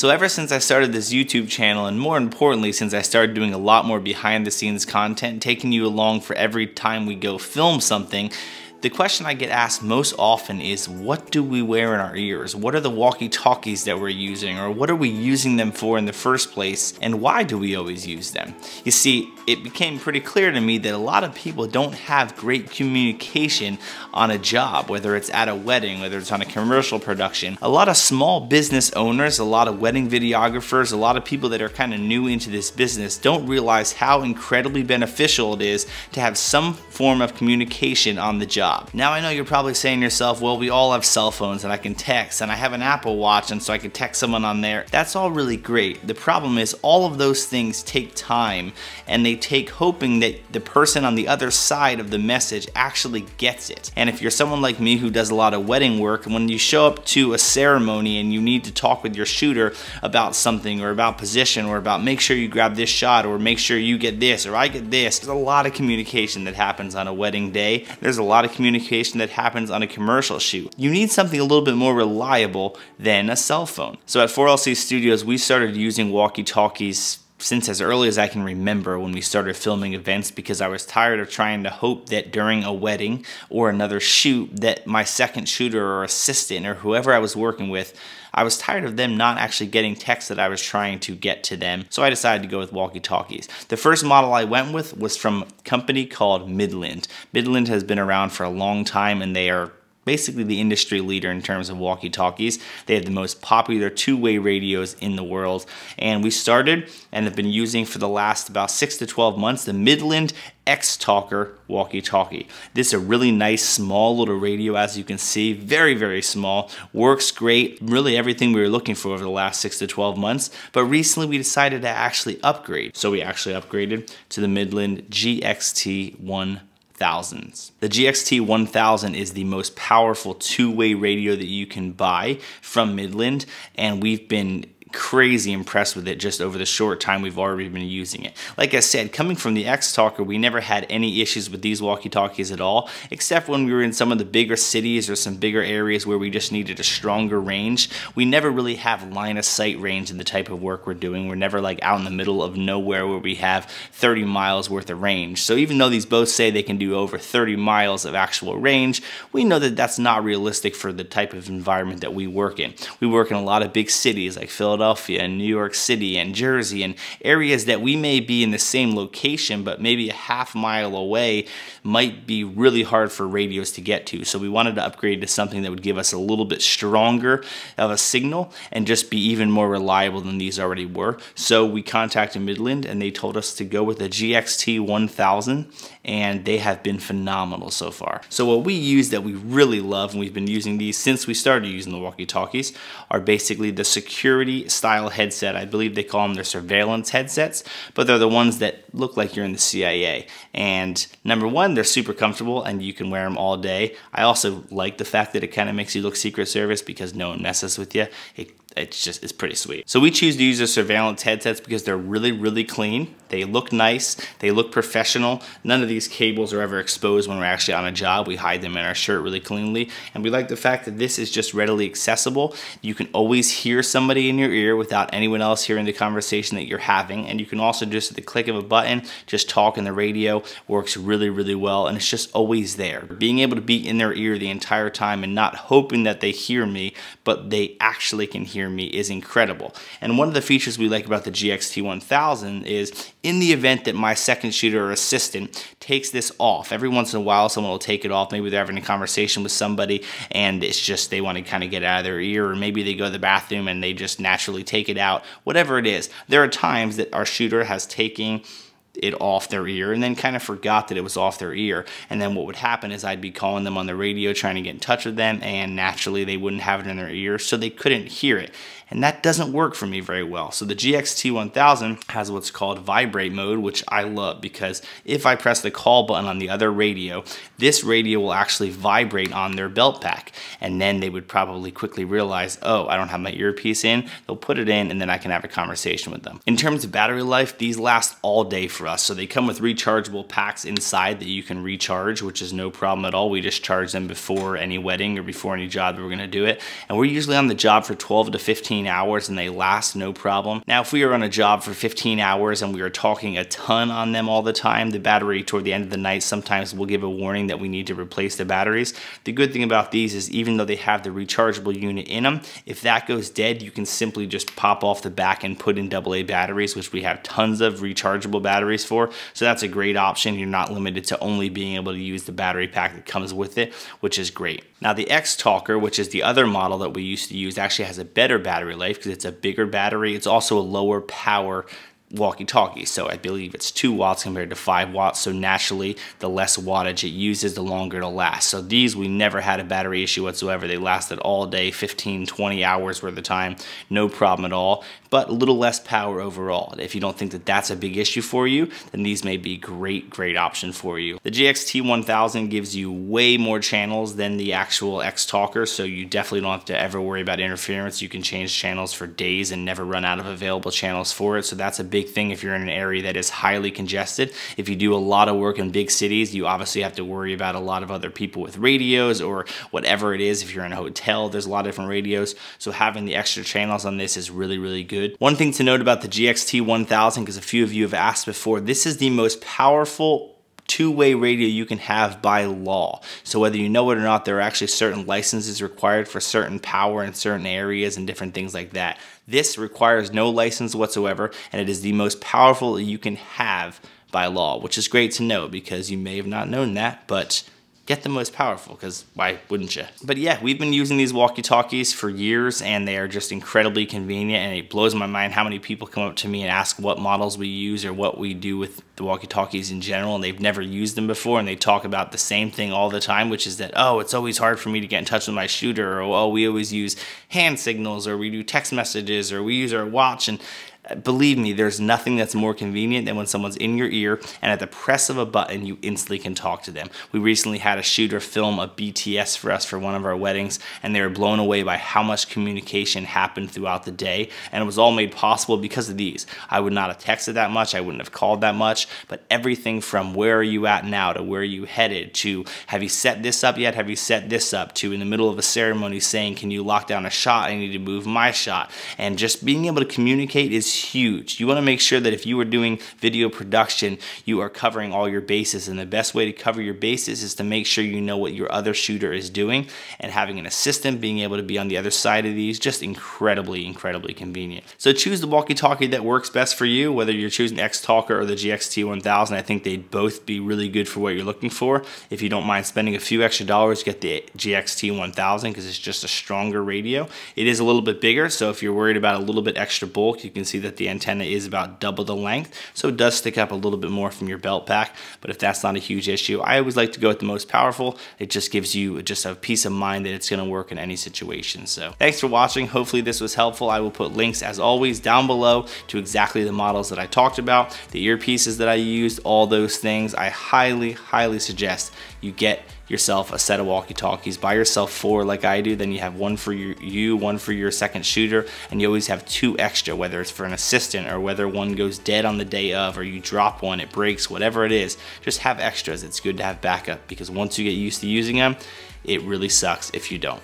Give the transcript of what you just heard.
So ever since I started this YouTube channel and more importantly since I started doing a lot more behind the scenes content, taking you along for every time we go film something, the question I get asked most often is what do we wear in our ears? What are the walkie-talkies that we're using or what are we using them for in the first place and why do we always use them? You see, it became pretty clear to me that a lot of people don't have great communication on a job, whether it's at a wedding, whether it's on a commercial production. A lot of small business owners, a lot of wedding videographers, a lot of people that are kind of new into this business don't realize how incredibly beneficial it is to have some form of communication on the job job. Now I know you're probably saying to yourself, well, we all have cell phones and I can text and I have an Apple Watch and so I can text someone on there. That's all really great. The problem is all of those things take time and they take hoping that the person on the other side of the message actually gets it. And if you're someone like me who does a lot of wedding work, when you show up to a ceremony and you need to talk with your shooter about something or about position or about make sure you grab this shot or make sure you get this or I get this, there's a lot of communication that happens on a wedding day. There's a lot of communication that happens on a commercial shoot. You need something a little bit more reliable than a cell phone. So at 4LC Studios, we started using walkie-talkies since as early as I can remember when we started filming events because I was tired of trying to hope that during a wedding or another shoot that my second shooter or assistant or whoever I was working with I was tired of them not actually getting texts that I was trying to get to them, so I decided to go with walkie-talkies. The first model I went with was from a company called Midland. Midland has been around for a long time and they are basically the industry leader in terms of walkie-talkies. They have the most popular two-way radios in the world. And we started and have been using for the last about six to 12 months, the Midland X-Talker walkie-talkie. This is a really nice small little radio as you can see, very, very small, works great, really everything we were looking for over the last six to 12 months, but recently we decided to actually upgrade. So we actually upgraded to the Midland GXT1 1000s. The GXT 1000 is the most powerful two-way radio that you can buy from Midland and we've been crazy impressed with it just over the short time we've already been using it. Like I said, coming from the X-Talker, we never had any issues with these walkie-talkies at all, except when we were in some of the bigger cities or some bigger areas where we just needed a stronger range. We never really have line of sight range in the type of work we're doing. We're never like out in the middle of nowhere where we have 30 miles worth of range. So even though these boats say they can do over 30 miles of actual range, we know that that's not realistic for the type of environment that we work in. We work in a lot of big cities like Philadelphia, Philadelphia and New York City and Jersey and areas that we may be in the same location but maybe a half mile away might be really hard for radios to get to. So we wanted to upgrade to something that would give us a little bit stronger of a signal and just be even more reliable than these already were. So we contacted Midland and they told us to go with the GXT 1000 and they have been phenomenal so far. So what we use that we really love and we've been using these since we started using the walkie-talkies are basically the security style headset. I believe they call them their surveillance headsets, but they're the ones that look like you're in the CIA. And number one, they're super comfortable and you can wear them all day. I also like the fact that it kind of makes you look Secret Service because no one messes with you. It it's just, it's pretty sweet. So we choose to use the surveillance headsets because they're really, really clean. They look nice, they look professional. None of these cables are ever exposed when we're actually on a job. We hide them in our shirt really cleanly. And we like the fact that this is just readily accessible. You can always hear somebody in your ear without anyone else hearing the conversation that you're having. And you can also just at the click of a button, just talk in the radio works really, really well. And it's just always there. Being able to be in their ear the entire time and not hoping that they hear me, but they actually can hear hear me is incredible. And one of the features we like about the GXT 1000 is in the event that my second shooter or assistant takes this off, every once in a while someone will take it off, maybe they're having a conversation with somebody and it's just they want to kind of get out of their ear or maybe they go to the bathroom and they just naturally take it out, whatever it is. There are times that our shooter has taken it off their ear and then kind of forgot that it was off their ear. And then what would happen is I'd be calling them on the radio trying to get in touch with them and naturally they wouldn't have it in their ear so they couldn't hear it and that doesn't work for me very well. So the GXT 1000 has what's called vibrate mode, which I love because if I press the call button on the other radio, this radio will actually vibrate on their belt pack. And then they would probably quickly realize, oh, I don't have my earpiece in. They'll put it in and then I can have a conversation with them. In terms of battery life, these last all day for us. So they come with rechargeable packs inside that you can recharge, which is no problem at all. We just charge them before any wedding or before any job that we're gonna do it. And we're usually on the job for 12 to 15 15 hours and they last no problem. Now, if we are on a job for 15 hours and we are talking a ton on them all the time, the battery toward the end of the night sometimes will give a warning that we need to replace the batteries. The good thing about these is even though they have the rechargeable unit in them, if that goes dead, you can simply just pop off the back and put in AA batteries, which we have tons of rechargeable batteries for. So that's a great option. You're not limited to only being able to use the battery pack that comes with it, which is great. Now the X-Talker, which is the other model that we used to use, actually has a better battery life because it's a bigger battery. It's also a lower power walkie-talkie. So I believe it's 2 watts compared to 5 watts. So naturally, the less wattage it uses, the longer it'll last. So these, we never had a battery issue whatsoever. They lasted all day, 15, 20 hours worth of time. No problem at all, but a little less power overall. If you don't think that that's a big issue for you, then these may be great, great option for you. The GXT 1000 gives you way more channels than the actual X-Talker. So you definitely don't have to ever worry about interference. You can change channels for days and never run out of available channels for it. So that's a big big thing if you're in an area that is highly congested. If you do a lot of work in big cities, you obviously have to worry about a lot of other people with radios or whatever it is. If you're in a hotel, there's a lot of different radios. So having the extra channels on this is really, really good. One thing to note about the GXT 1000, because a few of you have asked before, this is the most powerful two-way radio you can have by law. So whether you know it or not, there are actually certain licenses required for certain power in certain areas and different things like that. This requires no license whatsoever, and it is the most powerful you can have by law, which is great to know because you may have not known that, but get the most powerful because why wouldn't you? But yeah, we've been using these walkie-talkies for years and they are just incredibly convenient and it blows my mind how many people come up to me and ask what models we use or what we do with the walkie-talkies in general and they've never used them before and they talk about the same thing all the time which is that oh it's always hard for me to get in touch with my shooter or oh we always use hand signals or we do text messages or we use our watch and Believe me, there's nothing that's more convenient than when someone's in your ear and at the press of a button, you instantly can talk to them. We recently had a shooter film a BTS for us for one of our weddings, and they were blown away by how much communication happened throughout the day, and it was all made possible because of these. I would not have texted that much, I wouldn't have called that much, but everything from where are you at now to where are you headed to have you set this up yet, have you set this up to in the middle of a ceremony saying, can you lock down a shot, I need to move my shot, and just being able to communicate is huge. You want to make sure that if you are doing video production, you are covering all your bases. And the best way to cover your bases is to make sure you know what your other shooter is doing. And having an assistant being able to be on the other side of these, just incredibly, incredibly convenient. So choose the walkie-talkie that works best for you, whether you're choosing X-Talker or the GXT 1000. I think they'd both be really good for what you're looking for. If you don't mind spending a few extra dollars, get the GXT 1000 because it's just a stronger radio. It is a little bit bigger, so if you're worried about a little bit extra bulk, you can see that the antenna is about double the length, so it does stick up a little bit more from your belt pack, but if that's not a huge issue, I always like to go with the most powerful. It just gives you just a peace of mind that it's gonna work in any situation. So thanks for watching. Hopefully this was helpful. I will put links as always down below to exactly the models that I talked about, the earpieces that I used, all those things. I highly, highly suggest you get yourself a set of walkie-talkies. Buy yourself four like I do, then you have one for you, one for your second shooter, and you always have two extra, whether it's for an assistant or whether one goes dead on the day of or you drop one, it breaks, whatever it is. Just have extras. It's good to have backup because once you get used to using them, it really sucks if you don't.